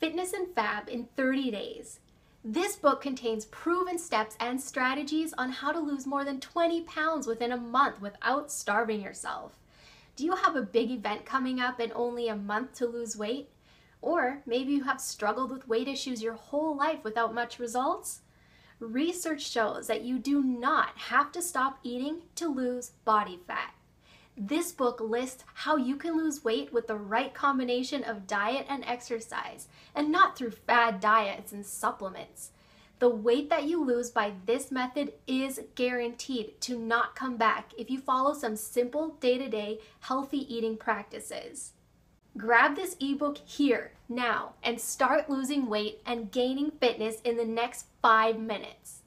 Fitness and Fab in 30 Days. This book contains proven steps and strategies on how to lose more than 20 pounds within a month without starving yourself. Do you have a big event coming up and only a month to lose weight? Or maybe you have struggled with weight issues your whole life without much results? Research shows that you do not have to stop eating to lose body fat. This book lists how you can lose weight with the right combination of diet and exercise, and not through fad diets and supplements. The weight that you lose by this method is guaranteed to not come back if you follow some simple day to day healthy eating practices. Grab this ebook here, now, and start losing weight and gaining fitness in the next five minutes.